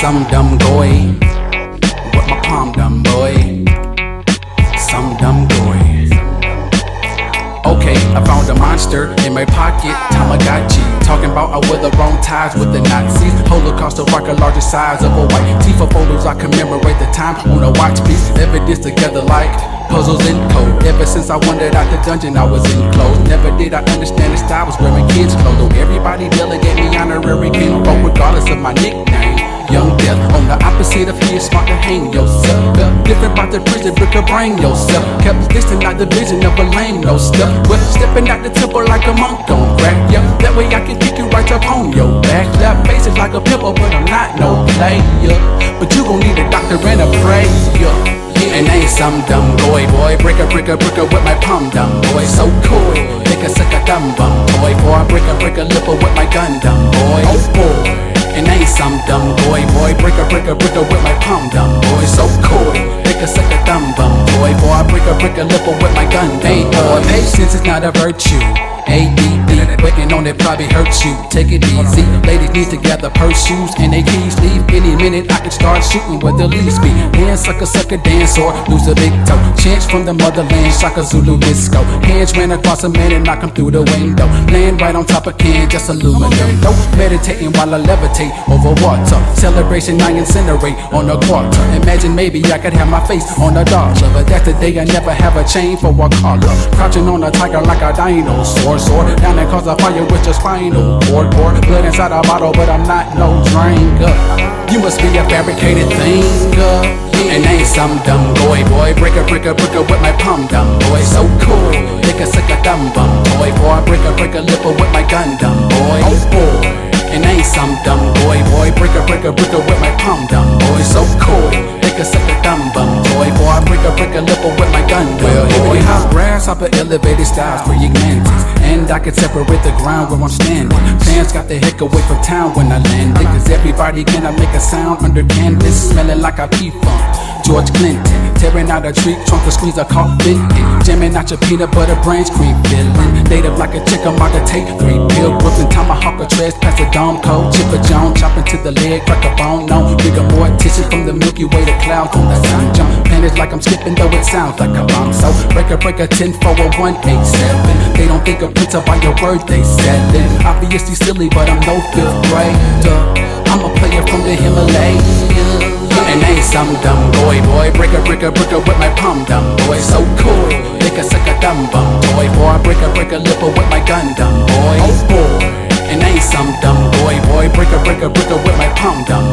some dumb boy. With my palm dumb boy. Some dumb boy. Okay, I found a monster in my pocket, Tamagotchi. Talking about I wear the wrong ties with the Nazis. Holocaust of rock a larger size of a white tee for photos. I commemorate the time on a watch piece. Evidence together like puzzles in code. Ever since I wandered out the dungeon, I was enclosed. Never did I understand the style. I was wearing kids' clothes. Though everybody delegate me honorary kinfolk, regardless of my nickname. Young death on the opposite of here, smart to hang yourself. Felt different about the prison, brick or brain yourself. Kept listening like the vision of a lame, no step. Well, stepping out the temple like a monk on crack. Yeah, that way I can kick you right up on your back. That face is like a pimple, but I'm not no player. But you gon' need a doctor and a prayer. And I ain't some dumb boy, boy. Break a brick a brick with my palm dumb boy. So cool. Make a suck a dumb bum boy. Boy, I break a break a lipper with my gun dumb boy. Oh boy. And I ain't some dumb boy, boy. Break a break a brick with my palm dumb boy. So cool. Make a suck a dumb bum boy. Boy, I break a break a lipper with my gun dumb boy. Patience is not a virtue. ADD, waiting on it probably hurts you. Take it easy. Ladies need to gather purse shoes and they keys. Leave any minute, I can start shooting where the leaves be. Dance sucker, sucker, dance or lose a big toe. Chance from the motherland, Shaka Zulu disco. Hands ran across a man and knock him through the window. Land right on top of can, just aluminum. No meditating while I levitate over water. Celebration, I incinerate on a quarter. Imagine maybe I could have my face on a dollar, but that's the day I never have a chain for a collar. Crouching on a tiger like a dinosaur, sword down and cause a fire with your spinal cord. Pour blood inside a bottle, but I'm not no drinker. You must be a fabricated thing. And ain't some dumb boy, boy. Break a brick a brick with my palm dumb boy. So cool. Take a sick a dumb bum boy. Boy, break a break a lipper with my gun dumb boy. Oh boy. And ain't some dumb boy, boy. Break a break a brick with my palm dumb boy. So cool. Elevated styles for mantis. And I can separate the ground where I'm standing. Fans got the heck away from town when I landed. Cause everybody cannot make a sound under canvas. Smelling like a P-funk. George Clinton Tearing out a tree trunk to squeeze a coffin in Jamming out your peanut butter brains cream filling Native like a chick, I'm out to take three pill Brooklyn tomahawk a trash past a dome coat. Chipper Jones chopping to the leg, crack a bone no. More tissue from the Milky Way to clouds on the sun jump. Panic like I'm skipping though it sounds like a bomb. So break a break a 10 for a 187 They don't think a printer by your word they selling. Obviously silly but I'm no fifth grader I'm a player from the Himalayas. And ain't some dumb boy, boy. Break a brick a brick with my palm dumb boy. So cool. Make a suck a dumb bum boy. Boy, break a break a lipper with my gun dumb boy. Oh boy. And ain't some dumb boy, boy. Break a break a brick with my palm dumb